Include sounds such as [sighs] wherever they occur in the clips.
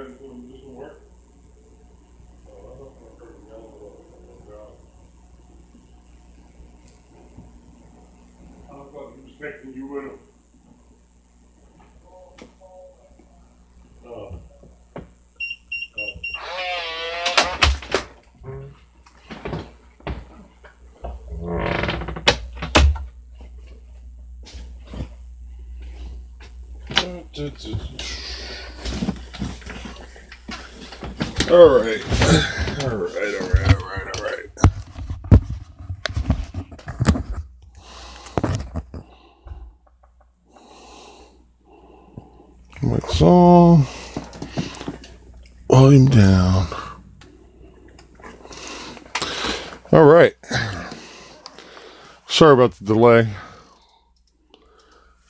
got into them, this will work. I was expecting you with him. Oh. All right. All right, all right, all right, all right. Mic's on. Volume down. All right. Sorry about the delay.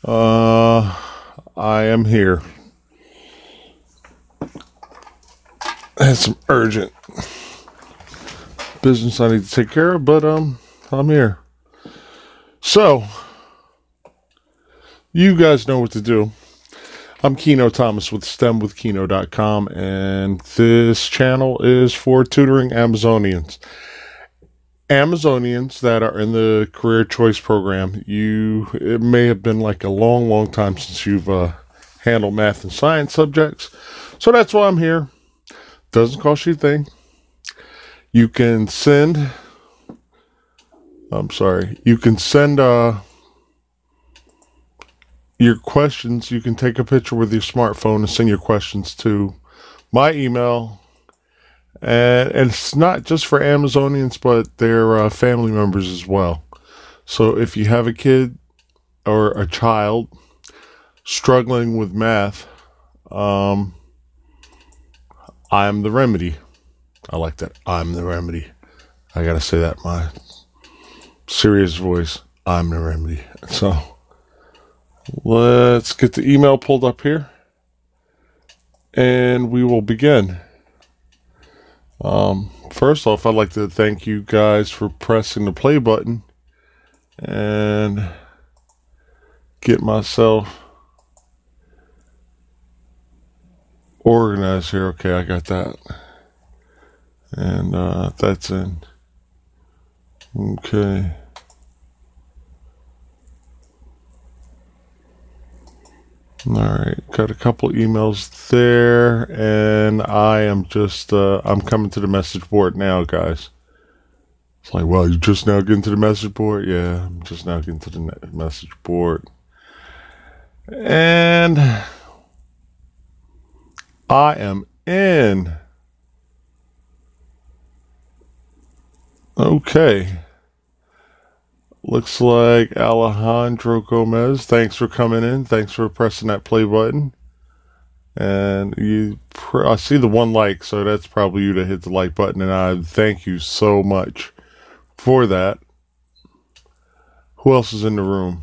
Uh, I am here. I had some urgent business I need to take care of, but um, I'm here. So, you guys know what to do. I'm Kieno Thomas with STEMWithKieno.com, and this channel is for tutoring Amazonians. Amazonians that are in the career choice program, you it may have been like a long, long time since you've uh, handled math and science subjects, so that's why I'm here. Doesn't cost you a thing. You can send. I'm sorry. You can send uh, your questions. You can take a picture with your smartphone and send your questions to my email. And, and it's not just for Amazonians, but their uh, family members as well. So if you have a kid or a child struggling with math, um, I'm the remedy. I like that. I'm the remedy. I gotta say that my serious voice. I'm the remedy. So let's get the email pulled up here, and we will begin. Um, first off, I'd like to thank you guys for pressing the play button and get myself organized here. Okay, I got that. And uh, that's in. Okay. All right, got a couple emails there, and I am just uh, I'm coming to the message board now, guys. It's like, well, you just now getting to the message board? Yeah, I'm just now getting to the message board, and I am in. Okay. Looks like Alejandro Gomez. Thanks for coming in. Thanks for pressing that play button. And you, pr- I see the one like, so that's probably you to hit the like button. And I thank you so much for that. Who else is in the room?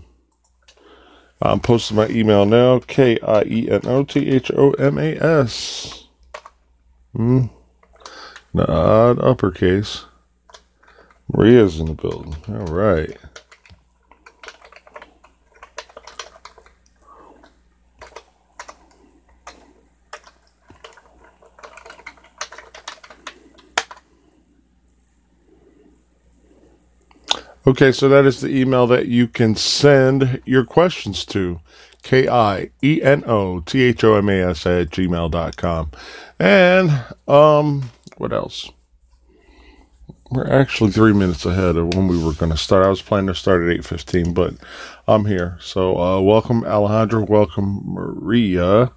I'm posting my email now. K I E N O T H O M A S. Hmm. Not uppercase. Maria's in the building. All right. Okay, so that is the email that you can send your questions to. K I E N O T H O M A S at gmail.com. And um what else? We're actually three minutes ahead of when we were going to start. I was planning to start at eight fifteen, but I'm here. So uh, welcome Alejandro, welcome Maria.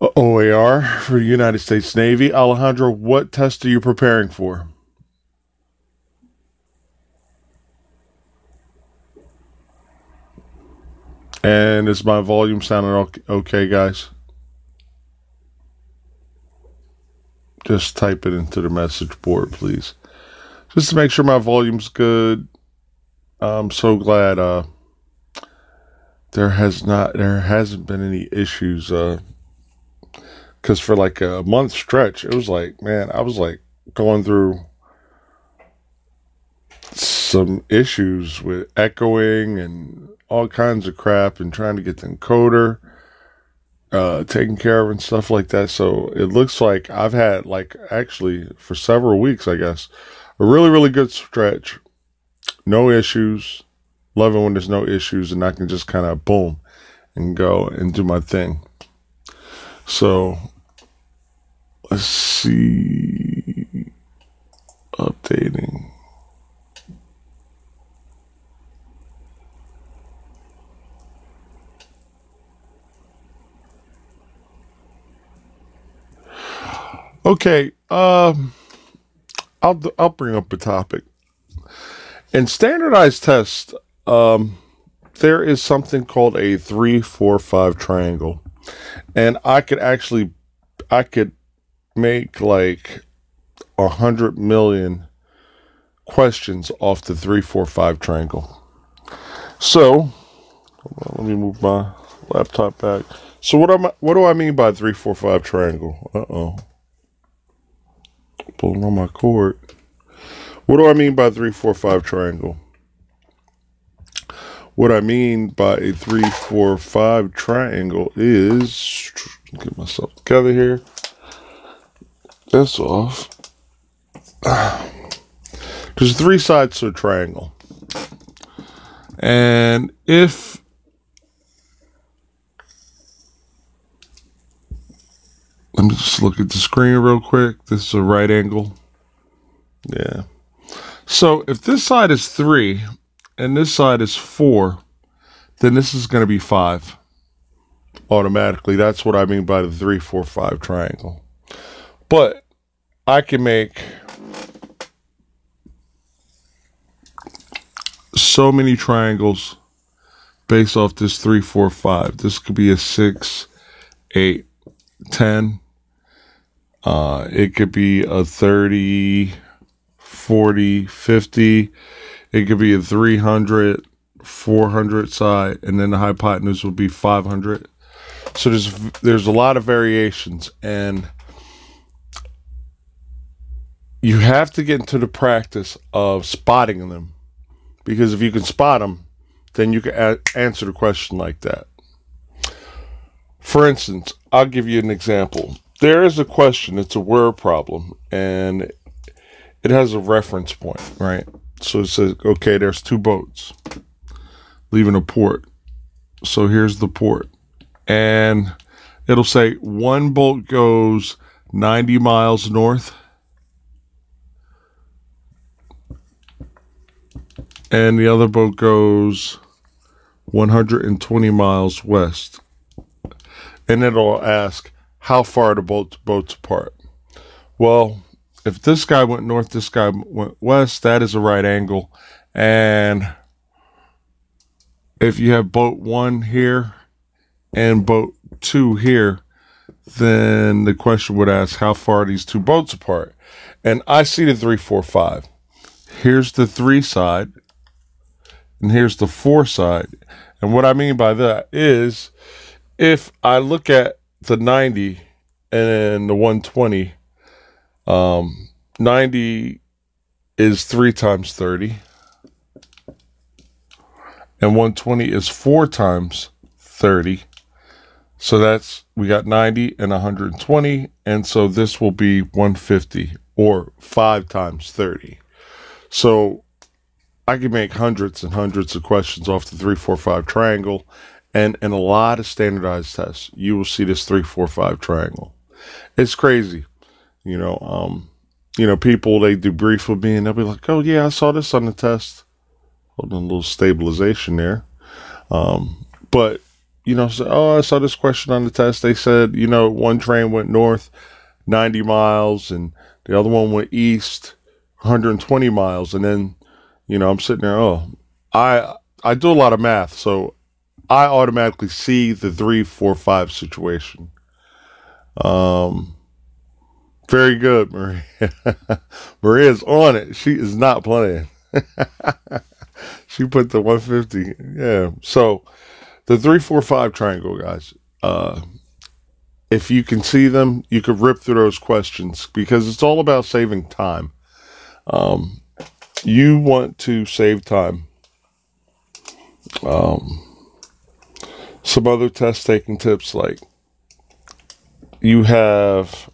OAR for United States Navy. Alejandro, what test are you preparing for? And is my volume sounding ok- okay, guys? Just type it into the message board, please. Just to make sure my volume's good. I'm so glad uh, there has not there hasn't been any issues. Uh, because for like a month stretch, it was like, man, I was like going through some issues with echoing and all kinds of crap and trying to get the encoder. uh, taken care of and stuff like that. So it looks like I've had like actually for several weeks, I guess, a really really good stretch. No issues. Loving when there's no issues and I can just kind of boom and go and do my thing. So let's see. Updating. Okay, um, I'll I'll bring up a topic. In standardized tests, um, there is something called a three, four, five triangle, and I could actually, I could make like a hundred million questions off the three, four, five triangle. So, on, let me move my laptop back. So what am I, what do I mean by three, four, five triangle? Uh oh pulling on my cord. What do I mean by three, four, five triangle? What I mean by a three, four, five triangle is get myself together here. That's off. [sighs] There's three sides to a triangle. And if Let me just look at the screen real quick. This is a right angle. Yeah. So if this side is 3 and this side is 4, then this is going to be 5 automatically. That's what I mean by the three, four, five triangle. But I can make so many triangles based off this three, four, five. This could be a six, eight, ten. Uh, it could be a 30, 40, 50. It could be a 300, 400 side, and then the hypotenuse would be 500. So there's there's a lot of variations, and you have to get into the practice of spotting them, because if you can spot them, then you can a- answer the question like that. For instance, I'll give you an example there is a question. It's a word problem, and it has a reference point, right? So it says, okay, there's two boats leaving a port. So here's the port, and it'll say one boat goes 90 miles north. And the other boat goes 120 miles west. And it'll ask, how far are the boats boats apart. Well, if this guy went north, this guy went west, that is a right angle. And if you have boat one here and boat two here, then the question would ask how far are these two boats apart? And I see the three, four, five. Here's the three side, and here's the four side. And what I mean by that is if I look at the 90 and the 120. Um, 90 is 3 times 30. And 120 is 4 times 30. So that's, we got 90 and 120. And so this will be 150 or 5 times 30. So I can make hundreds and hundreds of questions off the 345 triangle and in a lot of standardized tests, you will see this three, four, five triangle. It's crazy. You know, um, you know, people they debrief with me and they'll be like, Oh yeah, I saw this on the test. Hold on a little stabilization there. Um, but you know, so, oh, I saw this question on the test. They said, you know, one train went north 90 miles and the other one went east 120 miles. And then, you know, I'm sitting there, oh, I, I do a lot of math. So I automatically see the three, four, five situation. Um, very good, Maria. [laughs] Maria's on it. She is not playing. [laughs] she put the 150. Yeah. So the three, four, five triangle, guys. Uh, if you can see them, you could rip through those questions because it's all about saving time. Um, you want to save time. Um, some other test taking tips like you have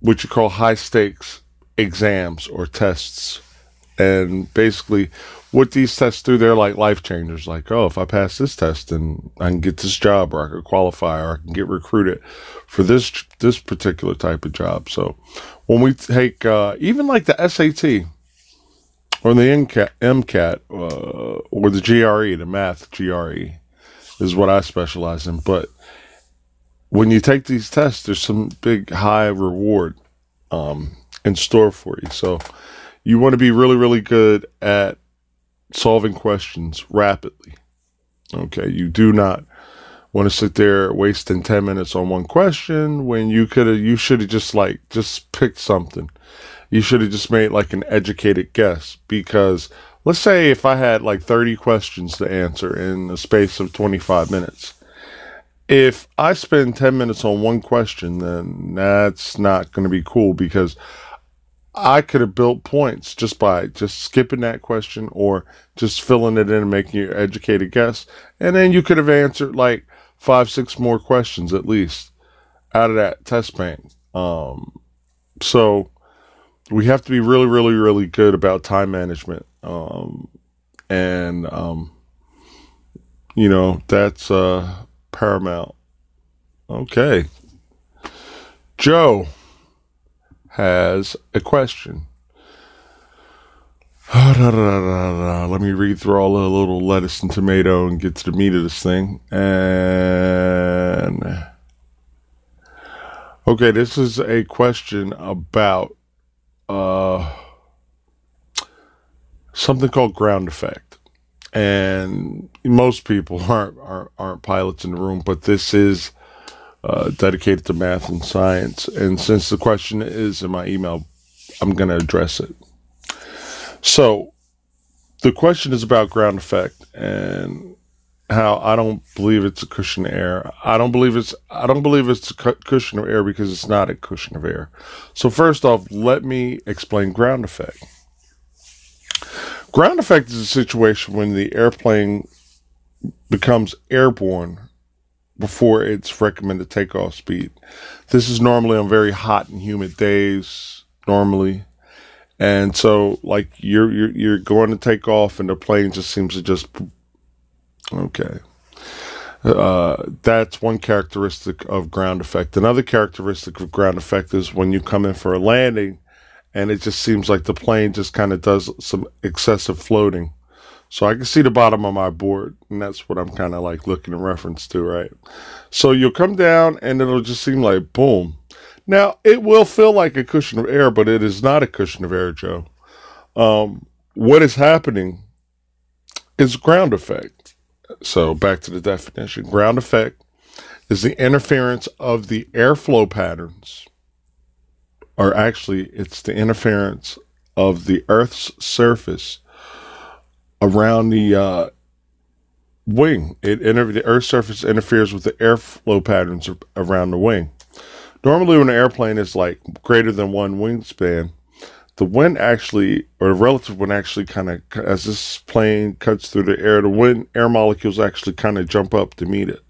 what you call high stakes exams or tests. And basically, what these tests do, they're like life changers. Like, oh, if I pass this test, then I can get this job, or I can qualify, or I can get recruited for this this particular type of job. So, when we take uh, even like the SAT or the MCAT, MCAT uh, or the GRE, the math GRE, is what I specialize in. But when you take these tests, there's some big high reward um, in store for you. So you want to be really, really good at solving questions rapidly. Okay, you do not want to sit there wasting 10 minutes on one question when you could have you should have just like just picked something you should have just made like an educated guess because let's say if i had like 30 questions to answer in the space of 25 minutes if I spend 10 minutes on one question, then that's not going to be cool because I could have built points just by just skipping that question or just filling it in and making your educated guess. And then you could have answered like five, six more questions at least out of that test bank. Um, so we have to be really, really, really good about time management. Um, and, um, you know, that's, uh, paramount. Okay. Joe has a question. [sighs] Let me read through all the little lettuce and tomato and get to the meat of this thing. And okay, this is a question about uh, something called ground effect and most people [laughs] aren't, aren't aren't pilots in the room, but this is uh, dedicated to math and science. And since the question is in my email, I'm going to address it. So, the question is about ground effect and how I don't believe it's a cushion of air. I don't believe it's I don't believe it's a cushion of air because it's not a cushion of air. So first off, let me explain ground effect. Ground effect is a situation when the airplane becomes airborne before its recommended takeoff speed. This is normally on very hot and humid days, normally. And so like you're you're you're going to take off and the plane just seems to just okay. Uh, that's one characteristic of ground effect. Another characteristic of ground effect is when you come in for a landing and it just seems like the plane just kind of does some excessive floating. So I can see the bottom of my board, and that's what I'm kind of like looking in reference to, right? So you'll come down, and it'll just seem like boom. Now it will feel like a cushion of air, but it is not a cushion of air, Joe. Um, what is happening is ground effect. So back to the definition: ground effect is the interference of the airflow patterns or actually, it's the interference of the Earth's surface around the uh, wing. It inter- the Earth's surface interferes with the airflow patterns around the wing. Normally, when an airplane is like greater than one wingspan, the wind actually, or the relative wind actually kind of, as this plane cuts through the air, the wind air molecules actually kind of jump up to meet it.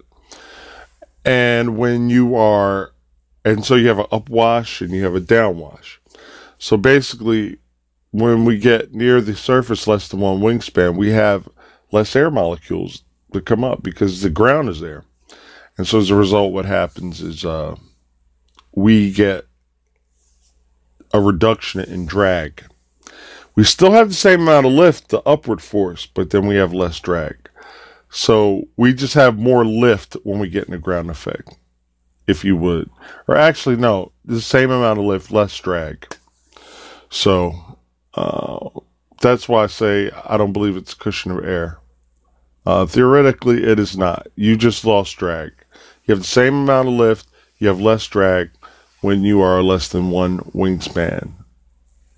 And when you are and so you have an upwash and you have a downwash. So basically, when we get near the surface less than one wingspan, we have less air molecules that come up because the ground is there. And so as a result, what happens is uh, we get a reduction in drag. We still have the same amount of lift, the upward force, but then we have less drag. So we just have more lift when we get in the ground effect if you would. Or actually, no, the same amount of lift, less drag. So uh, that's why I say I don't believe it's a cushion of air. Uh, theoretically, it is not. You just lost drag. You have the same amount of lift, you have less drag when you are less than one wingspan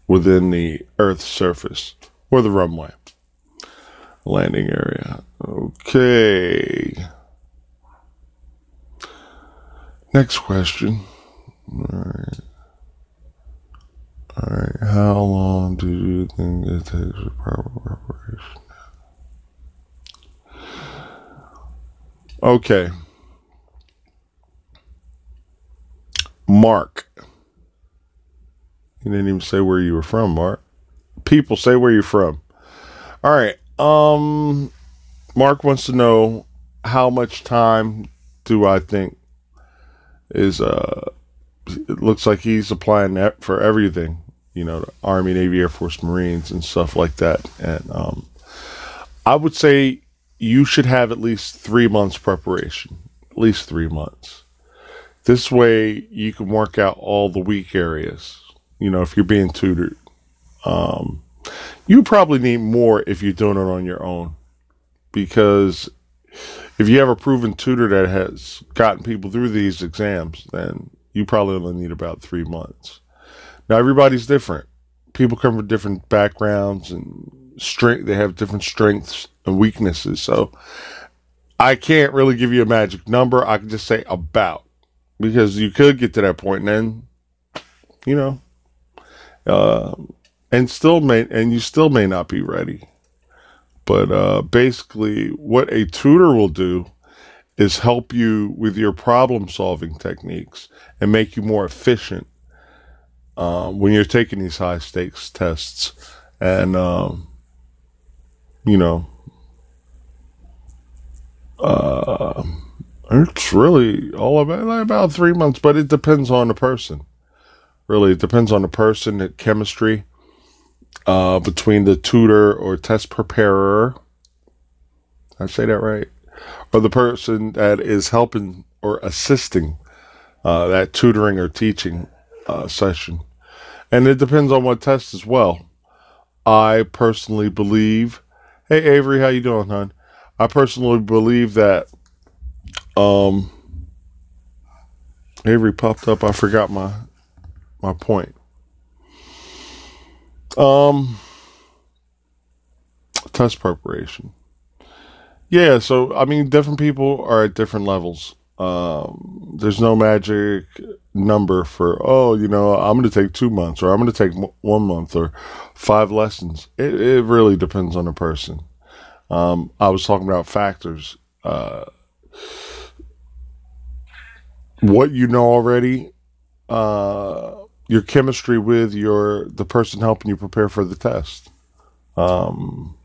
within the Earth's surface or the runway landing area. Okay. Next question. All right. All right. How long do you think it takes for proper preparation? Okay. Mark. You didn't even say where you were from, Mark. People, say where you're from. All right. Um, Mark wants to know how much time do I think is uh it looks like he's applying that for everything, you know, the Army, Navy, Air Force, Marines, and stuff like that. And um, I would say you should have at least three months preparation, at least three months. This way, you can work out all the weak areas. You know, if you're being tutored, um, you probably need more if you're doing it on your own, because if you have a proven tutor that has gotten people through these exams, then you probably only need about three months. Now everybody's different. People come from different backgrounds and strength. They have different strengths and weaknesses. So I can't really give you a magic number. I can just say about because you could get to that point and then, you know, uh, and still may and you still may not be ready. But uh, basically, what a tutor will do is help you with your problem solving techniques and make you more efficient um, when you're taking these high stakes tests. And, um, you know, uh, it's really all about about three months, but it depends on the person. Really, it depends on the person, the chemistry uh, between the tutor or test preparer. I say that right? or the person that is helping or assisting uh, that tutoring or teaching uh, session. And it depends on what test as well. I personally believe, hey Avery, how you doing, hon? I personally believe that um Avery popped up. I forgot my my point. Um test preparation. Yeah, so I mean, different people are at different levels. Um, there's no magic number for oh, you know, I'm going to take two months or I'm going to take one month or five lessons. It, it really depends on the person. Um, I was talking about factors. Uh, what you know already, uh, your chemistry with your the person helping you prepare for the test. Um,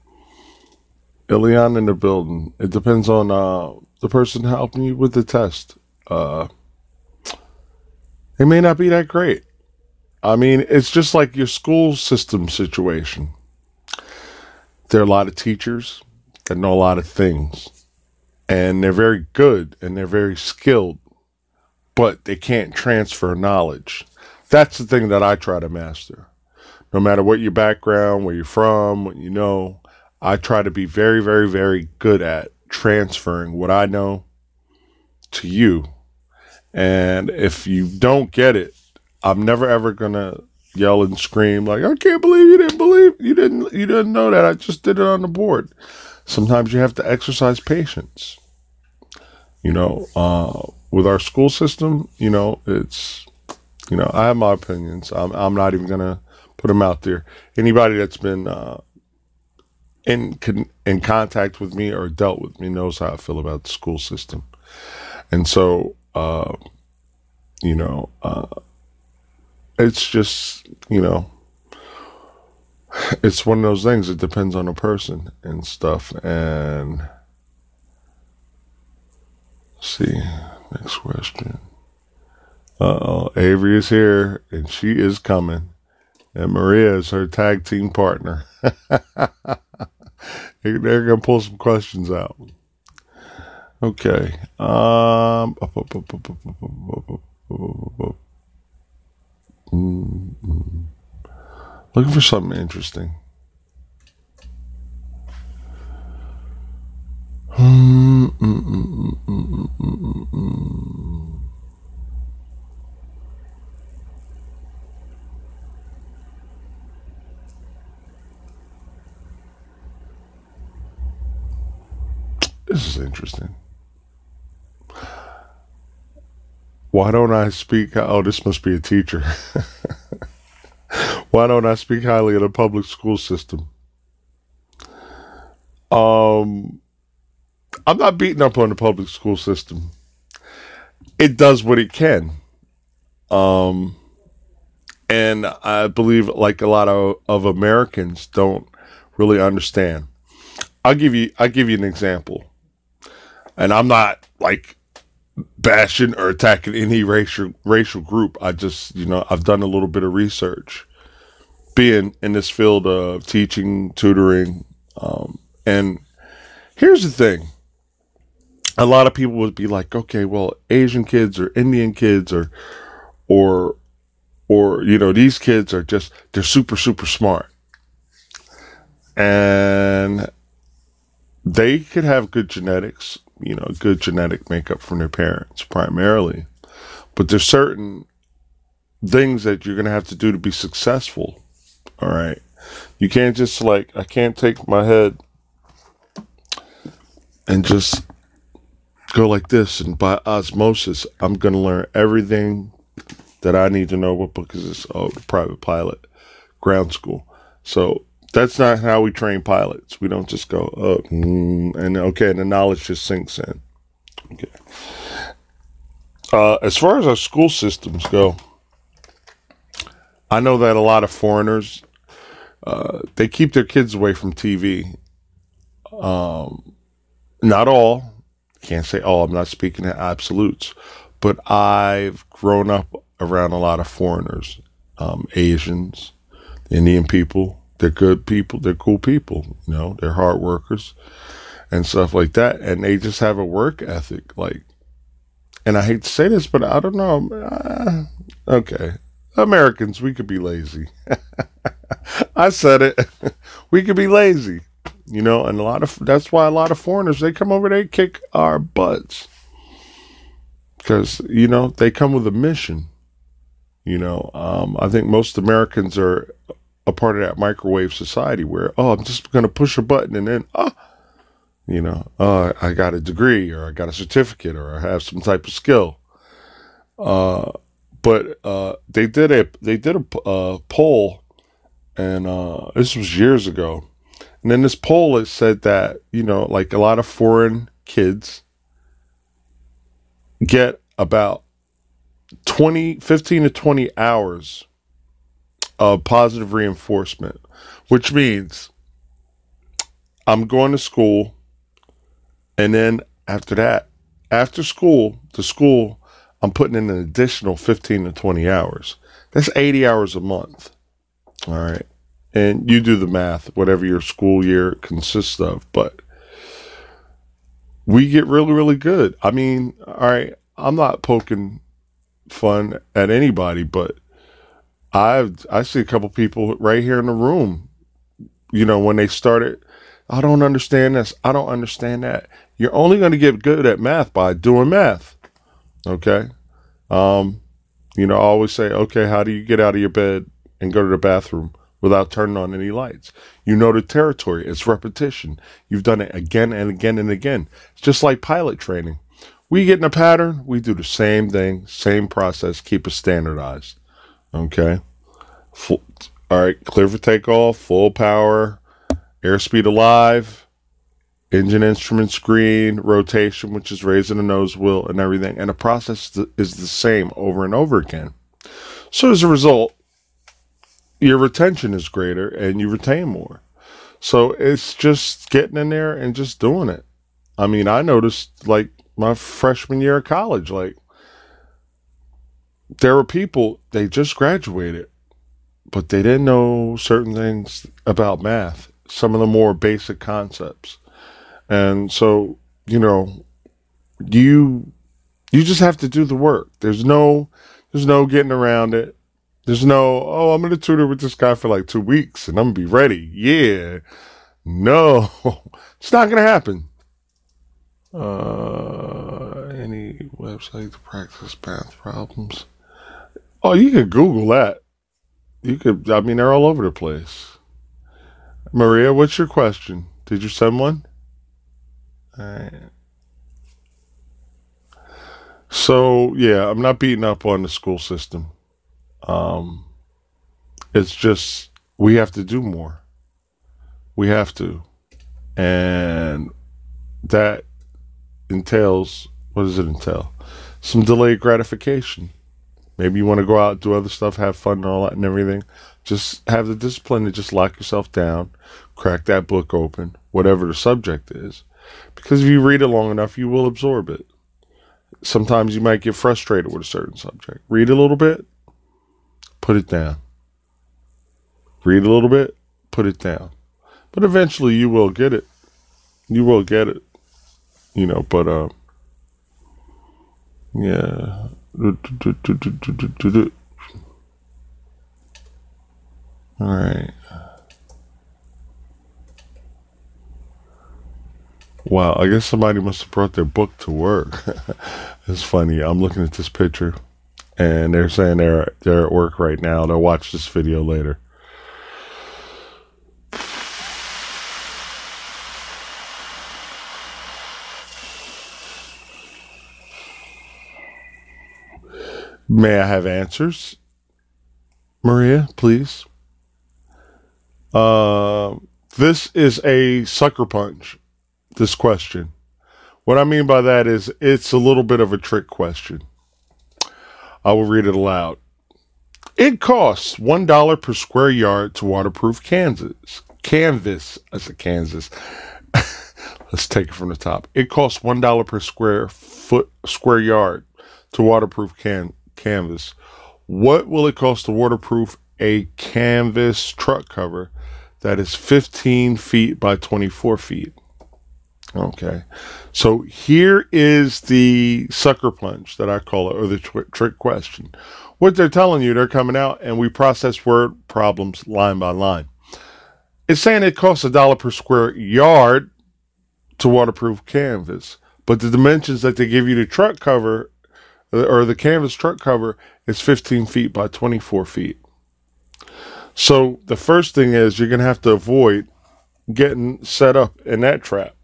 Ilion in the building. It depends on uh, the person helping you with the test. Uh, it may not be that great. I mean, it's just like your school system situation. There are a lot of teachers that know a lot of things, and they're very good and they're very skilled, but they can't transfer knowledge. That's the thing that I try to master. No matter what your background, where you're from, what you know, I try to be very, very, very good at transferring what I know to you. And if you don't get it, I'm never ever gonna yell and scream like, I can't believe you didn't believe you didn't you didn't know that. I just did it on the board. Sometimes you have to exercise patience. You know, uh, with our school system, you know, it's you know, I have my opinions. I'm I'm not even gonna put them out there. Anybody that's been uh, in in contact with me or dealt with me knows how I feel about the school system, and so uh, you know, uh, it's just you know, it's one of those things. It depends on the person and stuff. And see, next question. Uh oh, Avery is here and she is coming, and Maria is her tag team partner. They're going to pull some questions out. Okay. Um, looking for something interesting. [sighs] This is interesting. Why don't I speak? Oh, this must be a teacher. [laughs] Why don't I speak highly of the public school system? Um, I'm not beating up on the public school system. It does what it can. Um, and I believe like a lot of, of Americans don't really understand. I'll give you I'll give you an example. And I'm not like bashing or attacking any racial racial group. I just, you know, I've done a little bit of research being in this field of teaching, tutoring, um, and here's the thing. A lot of people would be like, okay, well, Asian kids or Indian kids or or or you know these kids are just they're super super smart. And they could have good genetics you know good genetic makeup from their parents primarily. But there's certain things that you're going to have to do to be successful all right? You can't just like i can't take my head and just go like this and by osmosis i'm going to learn everything that I need to know what book is this? Oh, private pilot, ground school. So that's not how we train pilots. We don't just go, oh, and okay, and the knowledge just sinks in. Okay. Uh, as far as our school systems go, I know that a lot of foreigners uh, they keep their kids away from TV. Um, not all, can't say all. I'm not speaking in absolutes, but I've grown up around a lot of foreigners, um, Asians, Indian people. They're good people. They're cool people. You know, they're hard workers and stuff like that. And they just have a work ethic. Like, and I hate to say this, but I don't know. Uh, okay. Americans, we could be lazy. [laughs] I said it. [laughs] we could be lazy, you know, and a lot of that's why a lot of foreigners they come over, they kick our butts because you know they come with a mission. You know, um, I think most Americans are a part of that microwave society where, oh, I'm just going to push a button and then, oh, you know, uh, I got a degree or I got a certificate or I have some type of skill. Uh, but uh, they did a they did a uh, poll, and uh, this was years ago. And in this poll, it said that you know, like a lot of foreign kids get about 20, 15 to 20 hours of positive reinforcement, which means I'm going to school. And then after that, after school, to school, I'm putting in an additional 15 to 20 hours. That's 80 hours a month. All right. And you do the math, whatever your school year consists of. But we get really, really good. I mean, all right, I'm not poking fun at anybody, but I've I see a couple people right here in the room. You know, when they started, I don't understand this. I don't understand that. You're only going to get good at math by doing math. Okay. Um, you know, I always say, okay, how do you get out of your bed and go to the bathroom without turning on any lights? You know the territory. It's repetition. You've done it again and again and again. It's just like pilot training. We get in a pattern, we do the same thing, same process, keep it standardized. Okay. Full, all right, clear for takeoff, full power, airspeed alive, engine instrument screen, rotation, which is raising the nose wheel and everything. And the process is the same over and over again. So as a result, your retention is greater and you retain more. So it's just getting in there and just doing it. I mean, I noticed like my freshman year of college. Like, there were people, they just graduated, but they didn't know certain things about math, some of the more basic concepts. And so, you know, you you just have to do the work. There's no there's no getting around it. There's no, oh, I'm gonna tutor with this guy for like two weeks and I'm gonna be ready. Yeah. No, [laughs] it's not gonna happen. Uh, any website to practice math problems? Oh, you could Google that. You could. I mean, they're all over the place. Maria, what's your question? Did you send one? All right. So yeah, I'm not beating up on the school system. Um, it's just we have to do more. We have to, and that entails what does it entail? Some delayed gratification. Maybe you want to go out, do other stuff, have fun and all that and everything. Just have the discipline to just lock yourself down, crack that book open, whatever the subject is. Because if you read it long enough, you will absorb it. Sometimes you might get frustrated with a certain subject. Read a little bit, put it down. Read a little bit, put it down. But eventually you will get it. You will get it. You know, but uh yeah. All right. Wow, I guess somebody must have brought their book to work. [laughs] it's funny. I'm looking at this picture and they're saying they're they're at work right now. They'll watch this video later. May I have answers? Maria, please. Uh, this is a sucker punch, this question. What I mean by that is it's a little bit of a trick question. I will read it aloud. It costs $1 per square yard to waterproof Kansas. Canvas, I said Kansas. [laughs] Let's take it from the top. It costs $1 per square foot, square yard to waterproof can, canvas. What will it cost to waterproof a canvas truck cover that is 15 feet by 24 feet? Okay. So here is the sucker punch that I call it, or the tw- trick question. What they're telling you, they're coming out and we process word problems line by line. It's saying it costs a dollar per square yard to waterproof canvas, but the dimensions that they give you the truck cover uh, or the canvas truck cover is 15 feet by 24 feet. So the first thing is you're going to have to avoid getting set up in that trap.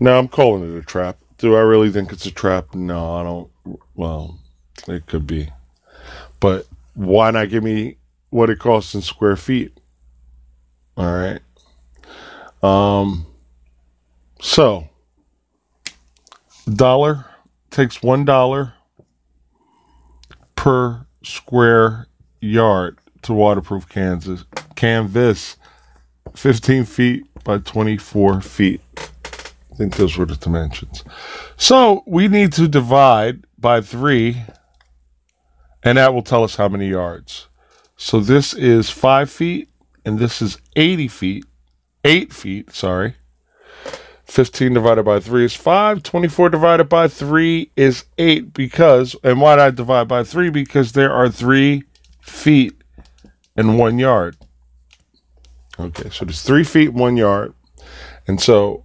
Now I'm calling it a trap. Do I really think it's a trap? No, I don't. Well, it could be. But why not give me what it costs in square feet? All right. Um so dollar takes one dollar per square yard to waterproof Kansas canvas, fifteen feet by twenty-four feet. Think those were the dimensions. So we need to divide by three, and that will tell us how many yards. So this is five feet, and this is eighty feet, eight feet. Sorry. 15 divided by 3 is 5. 24 divided by 3 is 8 because, and why did I divide by 3? Because there are 3 feet in 1 yard. Okay, so there's 3 feet in 1 yard. And so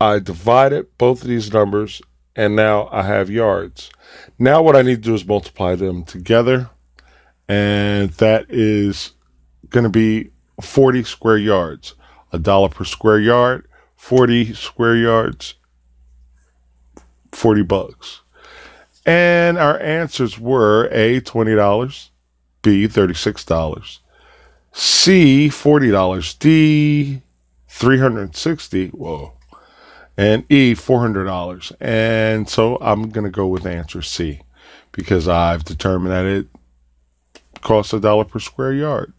I divided both of these numbers and now I have yards. Now what I need to do is multiply them together. And that is going to be 40 square yards. A dollar per square yard 40 square yards, 40 bucks. And our answers were A, $20, B, $36, C, $40, D, 360, whoa, and E, $400. And so I'm going to go with answer C because I've determined that it costs a dollar per square yard.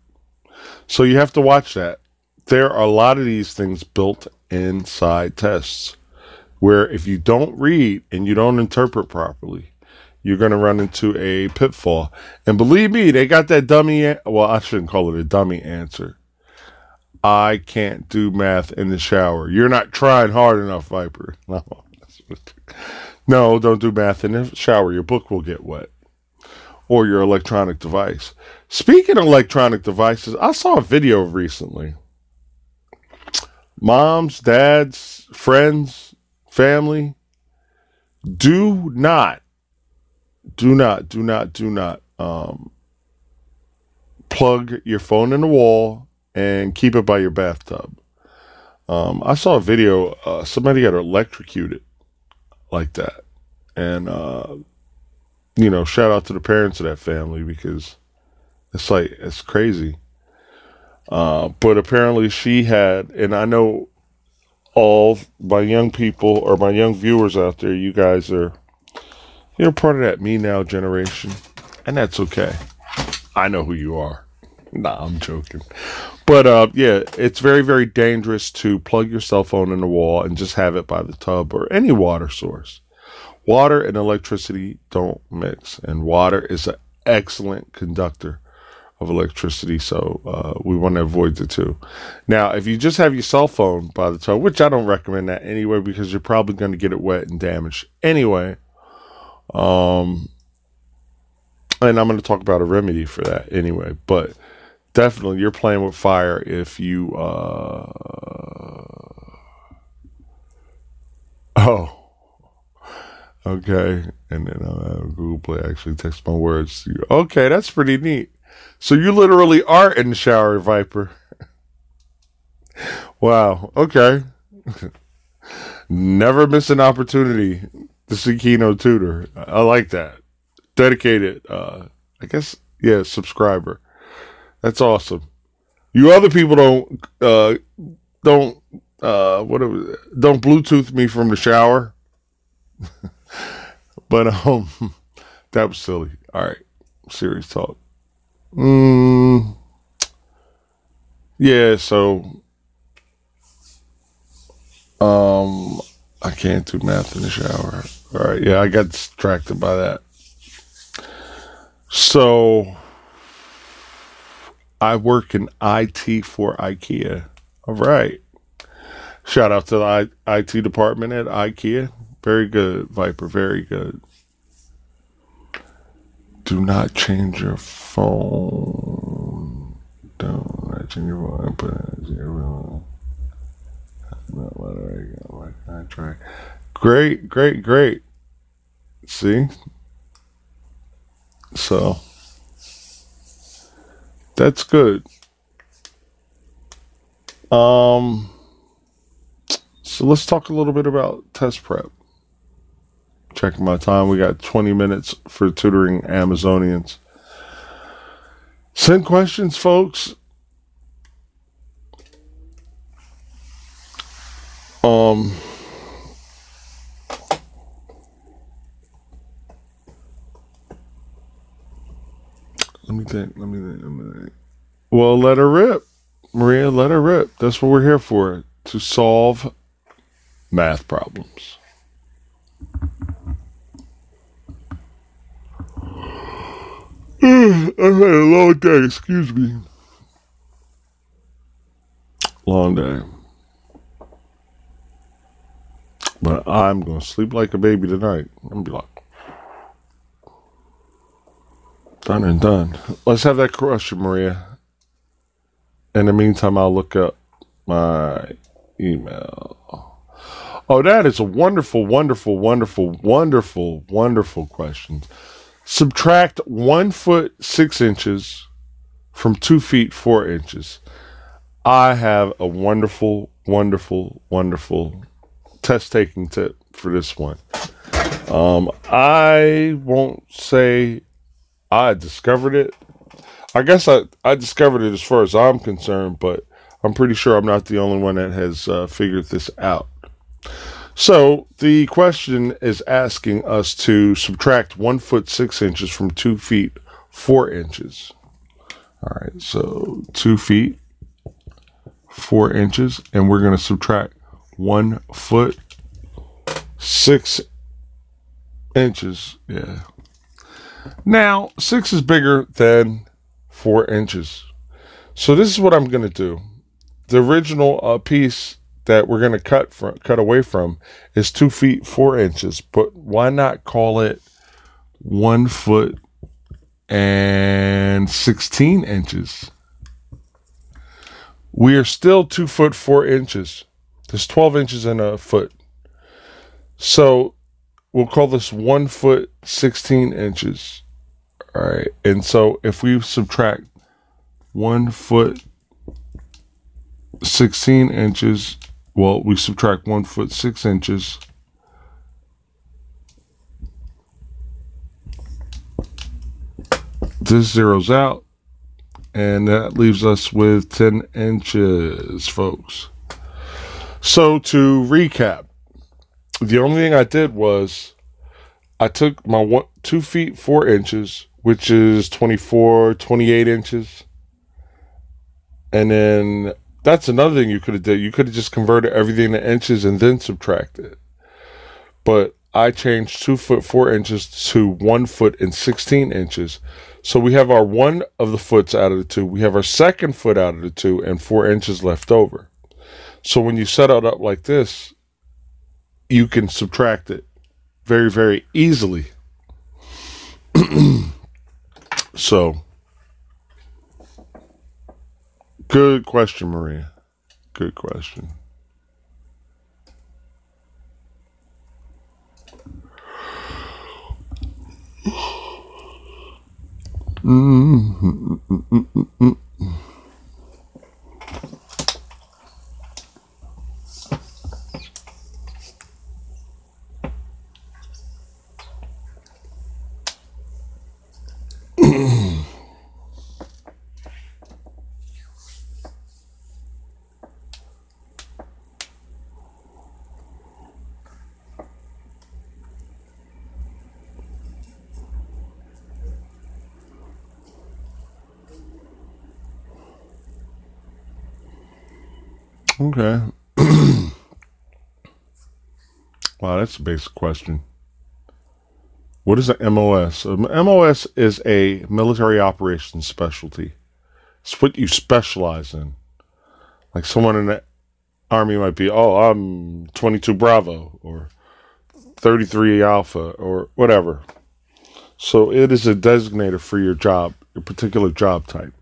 So you have to watch that. There are a lot of these things built inside tests where if you don't read and you don't interpret properly, you're going to run into a pitfall. And believe me, they got that dummy. well, I shouldn't call it a dummy answer. I can't do math in the shower. You're not trying hard enough, Viper. [laughs] No, no, don't do math in the shower. Your book will get wet or your electronic device. Speaking of electronic devices, I saw a video recently moms, dads, friends, family, do not, do not, do not, do not um, plug your phone in the wall and keep it by your bathtub. Um, I saw a video, uh, somebody got electrocuted like that. And, uh, you know, shout out to the parents of that family because it's like, it's crazy. Uh, but apparently she had, and I know all my young people or my young viewers out there, you guys are, You're part of that me now generation, and that's okay. I know who you are. Nah, I'm joking. But uh, yeah, it's very, very dangerous to plug your cell phone in the wall and just have it by the tub or any water source. Water and electricity don't mix, and water is an excellent conductor of electricity, so uh, we want to avoid the two. Now, if you just have your cell phone by the tub, which I don't recommend that anyway, because you're probably going to get it wet and damaged anyway. Um, and I'm going to talk about a remedy for that anyway, but definitely you're playing with fire if you uh oh okay. And then uh, google play actually text my words okay that's pretty neat. So you literally are in the shower viper. [laughs] Wow okay. [laughs] Never miss an opportunity to see Kieno tutor. I like that. Dedicated uh i guess yeah subscriber that's awesome. You other people don't uh, don't uh, what are, don't Bluetooth me from the shower. [laughs] but um, [laughs] that was silly. All right, serious talk. Mm, yeah. So um, I can't do math in the shower. All right. Yeah, I got distracted by that. So I work in IT for IKEA. All right. Shout out to the I- IT department at IKEA. Very good, Viper. Very good. Do not change your phone. Don't change your phone. Put it in your phone. Not let it go. I try. Great, great, great. See? So. That's good. Um, so let's talk a little bit about test prep. Checking my time. We got 20 minutes for tutoring Amazonians. Send questions, folks. Um, Let me think. Let me think. Let me think. Well, let her rip, Maria. Let her rip. That's what we're here for to solve math problems. [sighs] I've had a long day. Excuse me. Long day. But I'm going to sleep like a baby tonight. I'm going to be like, Done and done. Let's have that question, Maria. In the meantime, I'll look up my email. Oh, that is a wonderful, wonderful, wonderful, wonderful, wonderful question. Subtract one foot six inches from two feet four inches. I have a wonderful, wonderful, wonderful test taking tip for this one. Um, I won't say I discovered it. I guess I, I discovered it as far as I'm concerned, but I'm pretty sure I'm not the only one that has uh, figured this out. So the question is asking us to subtract one foot six inches from two feet four inches. All right, so two feet four inches, and we're going to subtract one foot six inches. Yeah. Now, six is bigger than four inches. So this is what I'm going to do. The original uh, piece that we're going to cut from, cut away from is two feet four inches. But why not call it one foot and 16 inches? We are still two foot four inches. There's 12 inches in a foot. So we'll call this one foot 16 inches. All right. And so if we subtract one foot 16 inches, well, we subtract one foot six inches. This zeroes out, and that leaves us with 10 inches, folks. So to recap, the only thing I did was I took my one, two feet, four inches, which is 24, 28 inches. And then that's another thing you could have did. You could have just converted everything to inches and then subtracted. But I changed two foot, four inches to one foot and 16 inches. So we have our one of the foots out of the two. We have our second foot out of the two and four inches left over. So when you set it up like this, you can subtract it very, very easily. [clears throat] so, good question, Maria. Good question. Mm-hmm. Okay. wow, that's a basic question. What is an MOS? Um, MOS is a military operations specialty. It's what you specialize in. Like someone in the army might be, oh, I'm 22 Bravo or 33 Alpha or whatever. So it is a designator for your job, your particular job type.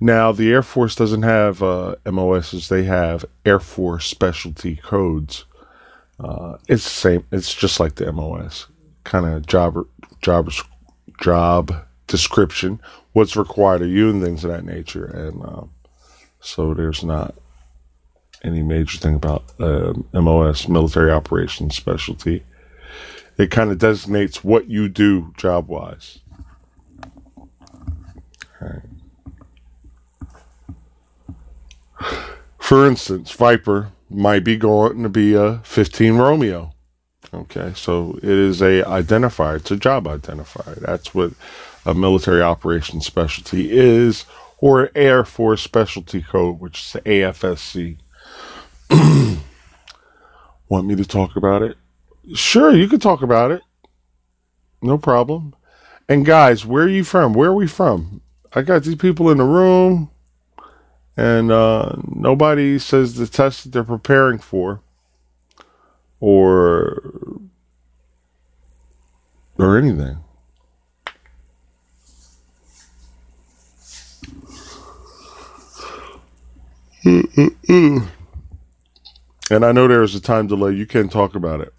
Now, the Air Force doesn't have uh, MOSs, they have Air Force specialty codes. Uh, it's the same, it's just like the MOS kind of job, job, job description, what's required of you, and things of that nature. And um, so there's not any major thing about uh, MOS, military operations specialty. It kind of designates what you do job wise. Okay. [sighs] For instance, Viper might be going to be a 15 Romeo. Okay, so it is a identifier. It's a job identifier. That's what a military operations specialty is, or Air Force Specialty Code, which is AFSC. [clears throat] Want me to talk about it? Sure, you can talk about it. No problem. And guys, where are you from? Where are we from? I got these people in the room and uh, nobody says the test that they're preparing for or or anything. and I know there's a time delay. You can talk about it.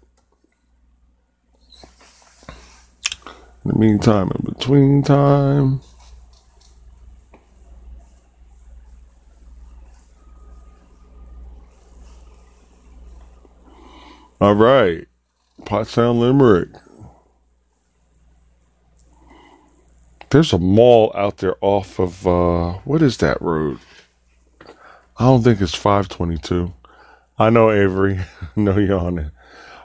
In the meantime, in between time. All right. Pottstown Limerick. There's a mall out there off of uh what is that road? I don't think it's 522. I know Avery. [laughs] no yawning.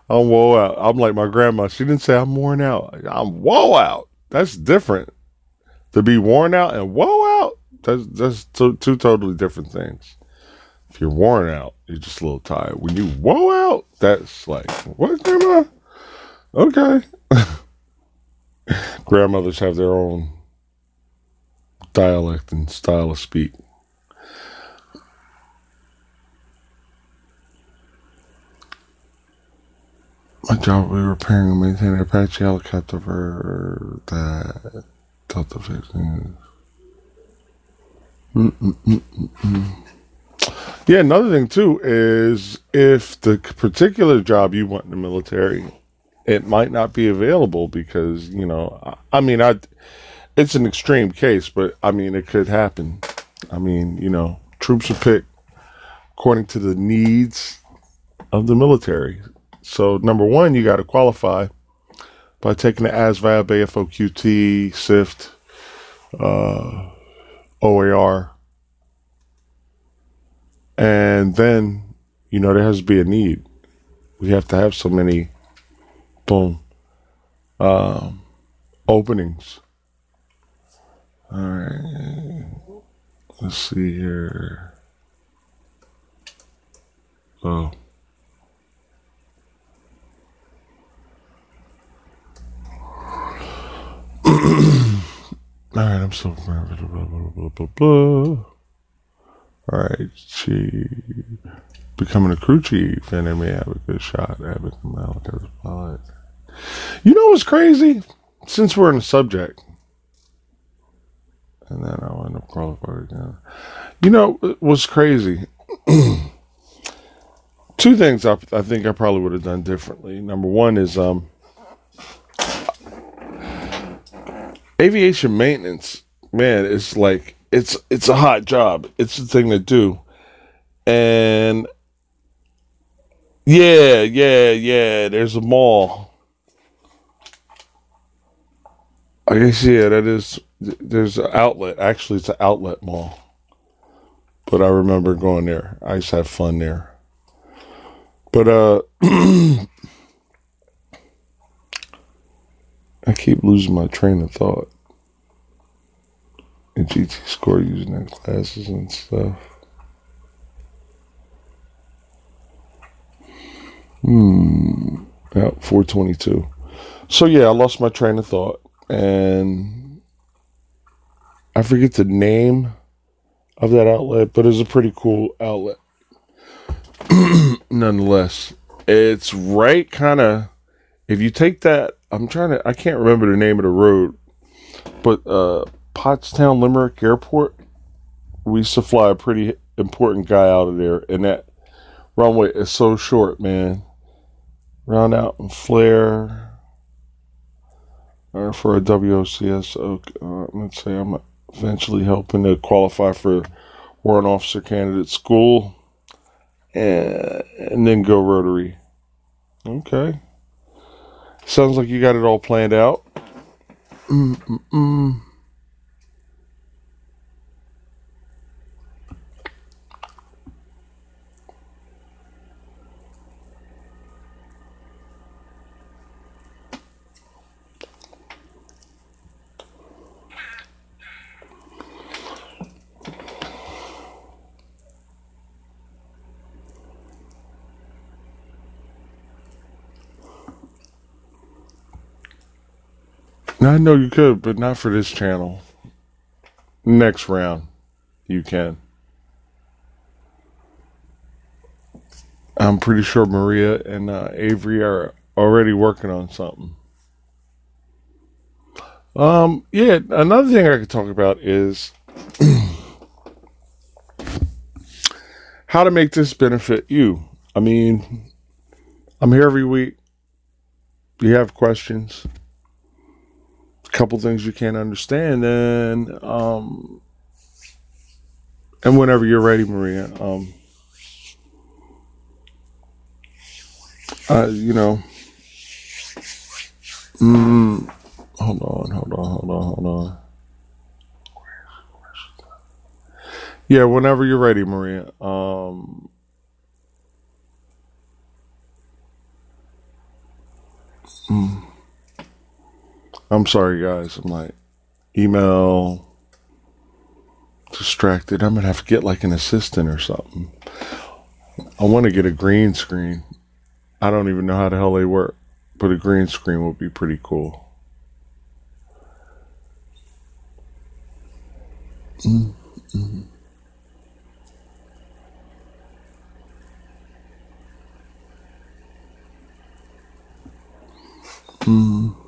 I'm woe out. I'm like my grandma. She didn't say I'm worn out. I'm woe out. That's different. To be worn out and woe out, that's that's two, two totally different things. If you're worn out, you're just a little tired. When you woe out, that's like, what, grandma? Okay. [laughs] Grandmothers have their own dialect and style of speak. My job will be repairing and maintaining Apache helicopter for that Delta 15. Mm-mm-mm-mm. Yeah, another thing too is if the particular job you want in the military, it might not be available because you know, I mean, I, it's an extreme case, but I mean, it could happen. I mean, you know, troops are picked according to the needs of the military. So, number one, you got to qualify by taking the ASVAB, AFOQT, SIFT, uh, OAR, and then, you know, there has to be a need. We have to have so many, boom, um, openings. All right. Let's see here. Oh. [clears throat] All right, I'm so blah blah blah blah blah. All right, she becoming a crew chief, and then may have a good shot at becoming Alcatraz pilot. You know what's crazy? Since we're in the subject, and then I'll end up qualified again. You know what's crazy? [clears throat] Two things I, I think I probably would have done differently. Number one is um aviation maintenance, man, it's like it's it's a hot job. It's the thing to do. And yeah, yeah, yeah, there's a mall. I guess yeah, that is there's an outlet. Actually it's an outlet mall. But I remember going there. I used to have fun there. But uh [clears throat] I keep losing my train of thought. And GT score using their classes and stuff. Hmm. Yeah, 422. So yeah, I lost my train of thought and I forget the name of that outlet, but it's a pretty cool outlet. [clears throat] Nonetheless, it's right kind of if you take that I'm trying to. I can't remember the name of the road, but uh, Pottstown Limerick Airport. We used to fly a pretty important guy out of there, and that runway is so short, man. Round out and flare. Or for a WOCS, uh, let's say I'm eventually helping to qualify for warrant officer candidate school, and, and then go rotary. Okay. Sounds like you got it all planned out. [clears throat] Mm-mm-mm. I know you could, but not for this channel. Next round, you can. I'm pretty sure Maria and uh, Avery are already working on something. Um, yeah, another thing I could talk about is [clears throat] how to make this benefit you. I mean, I'm here every week. You have questions? Couple things you can't understand and um and whenever you're ready maria um uh you know mm, hold on hold on hold on hold on yeah whenever you're ready maria um mm. I'm sorry, guys. I'm like, email, distracted. I'm to have to get like an assistant or something. I want to get a green screen. I don't even know how the hell they work, but a green screen would be pretty cool. Mm-hmm. Mm.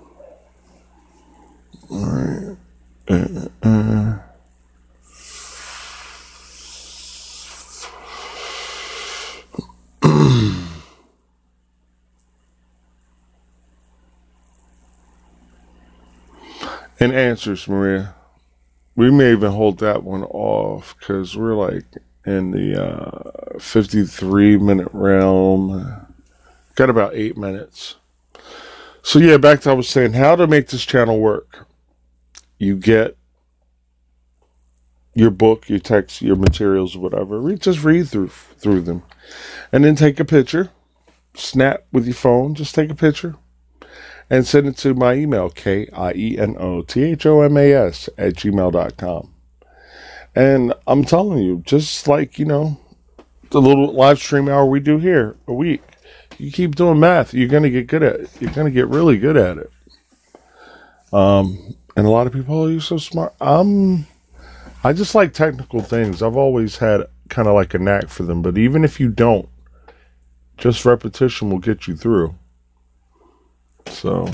And answers, Maria. We may even hold that one off because we're like in the uh, 53 minute realm. Got about eight minutes. So, yeah, back to I was saying how to make this channel work you get your book, your text, your materials, whatever. Read, just read through through them, and then take a picture. Snap with your phone. Just take a picture, and send it to my email, K I E N O T H O M A S at gmail.com. And I'm telling you, just like, you know, the little live stream hour we do here a week, you keep doing math, you're to get good at it. You're to get really good at it. Um, and a lot of people, oh, you're so smart. I'm, I just like technical things. I've always had kind of like a knack for them. But even if you don't, just repetition will get you through. So.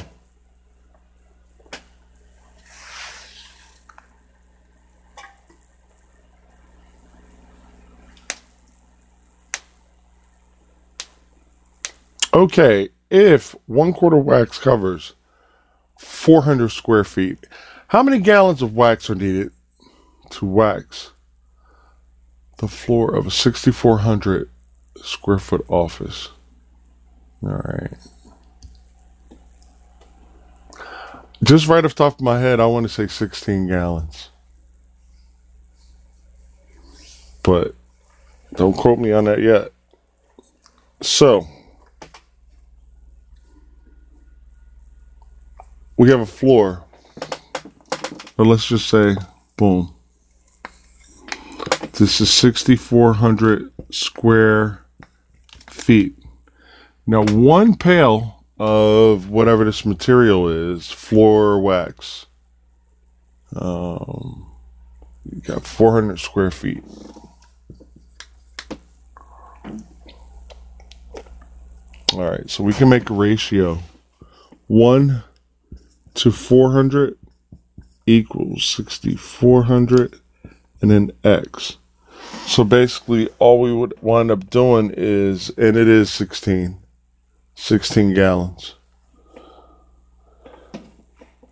Okay, if one quarter wax covers 400 square feet, how many gallons of wax are needed to wax the floor of a 6,400 square foot office? All right. Just right off the top of my head, I want to say 16 gallons. But don't quote me on that yet. So, we have a floor. But let's just say, boom. This is 6,400 square feet. Now, one pail of whatever this material is, floor wax. Um, you got 400 square feet. All right, so we can make a ratio. 1 to 400 equals 6400 and then x. So basically all we would wind up doing is, and it is 16, 16 gallons.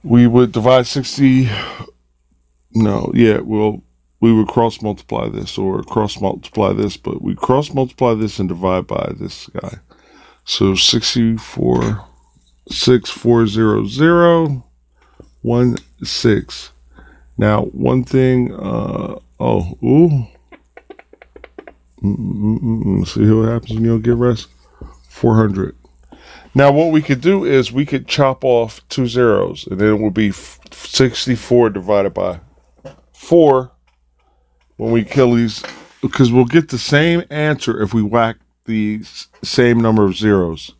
We would divide 60, no, yeah, well, we would cross multiply this or cross multiply this, but we cross multiply this and divide by this guy. So 64, 6400, 6. Now, one thing, uh, oh, ooh. Mm-mm-mm-mm. See what happens when you don't get rest? 400. Now, what we could do is we could chop off two zeros, and then it would be 64 divided by 4 when we kill these, because we'll get the same answer if we whack the same number of zeros.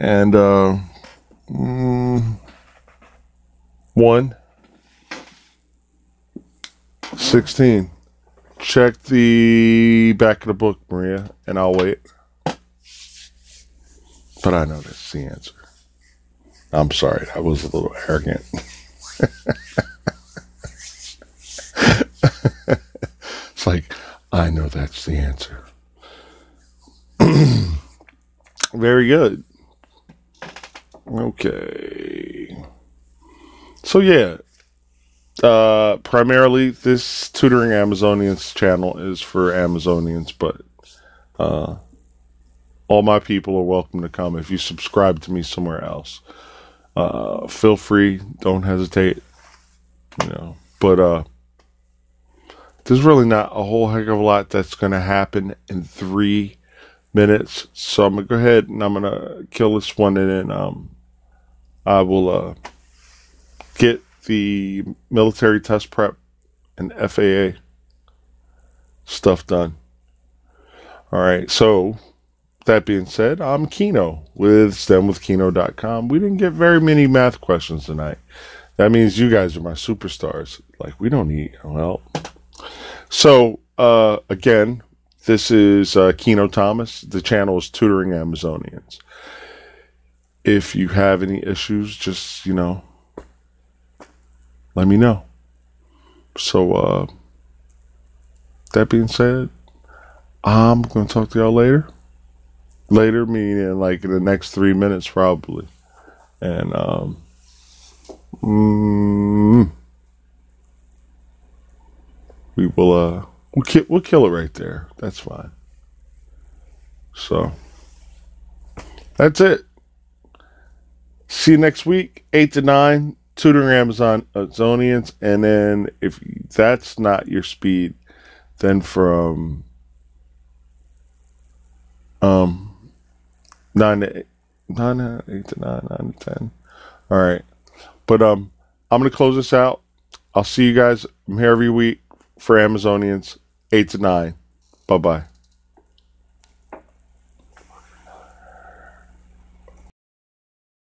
And, uh, mm, 1, 16. Check the back of the book, Maria, and I'll wait. But I know that's the answer. I'm sorry, I was a little arrogant. [laughs] it's like, I know that's the answer. [clears throat] Very good. Okay. So, yeah, uh, primarily this tutoring Amazonians channel is for Amazonians, but uh, all my people are welcome to come. If you subscribe to me somewhere else, uh, feel free. Don't hesitate. You know, but uh, there's really not a whole heck of a lot that's going to happen in three minutes. So I'm gonna go ahead and I'm gonna kill this one, and then um, I will uh, get the military test prep and FAA stuff done. All right, so that being said, I'm Kieno with STEMWithKieno.com. We didn't get very many math questions tonight. That means you guys are my superstars. Like, we don't need, well. So, uh, again, this is uh, Kieno Thomas. The channel is Tutoring Amazonians. If you have any issues, just, you know, let me know. So, uh, that being said, I'm going to talk to y'all later. Later, meaning like in the next three minutes, probably. And, um, mm, we will, uh, we'll, ki- we'll kill it right there. That's fine. So, that's it. See you next week, 8 to 9 tutoring Amazon Amazonians, and then if that's not your speed, then from um nine to 8, nine, to eight to nine, nine to ten. All right, but um, I'm gonna close this out. I'll see you guys. I'm here every week for Amazonians, eight to nine. Bye bye.